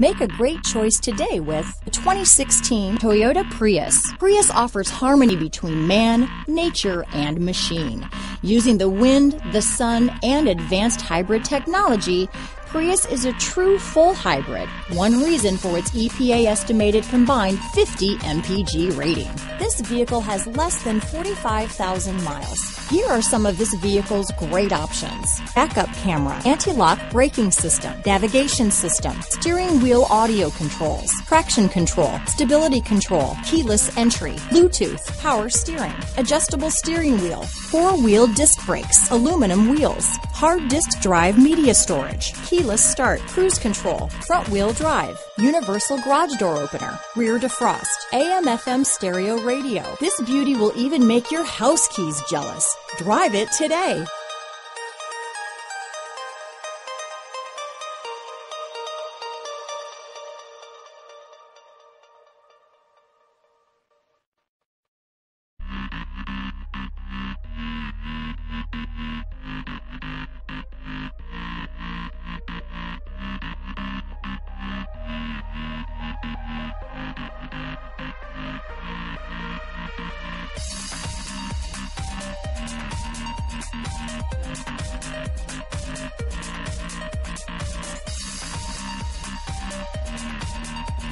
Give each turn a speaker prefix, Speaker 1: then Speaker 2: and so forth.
Speaker 1: Make a great choice today with the 2016 Toyota Prius. Prius offers harmony between man, nature, and machine. Using the wind, the sun, and advanced hybrid technology, Prius is a true full hybrid, one reason for its EPA estimated combined 50 mpg rating. This vehicle has less than 45,000 miles. Here are some of this vehicle's great options. Backup camera, anti-lock braking system, navigation system, steering wheel audio controls, traction control, stability control, keyless entry, Bluetooth, power steering, adjustable steering wheel, four-wheel disc brakes, aluminum wheels, hard disk drive media storage, keyless start, cruise control, front wheel drive, universal garage door opener, rear defrost, AM FM stereo radio. This beauty will even make your house keys jealous. Drive it today.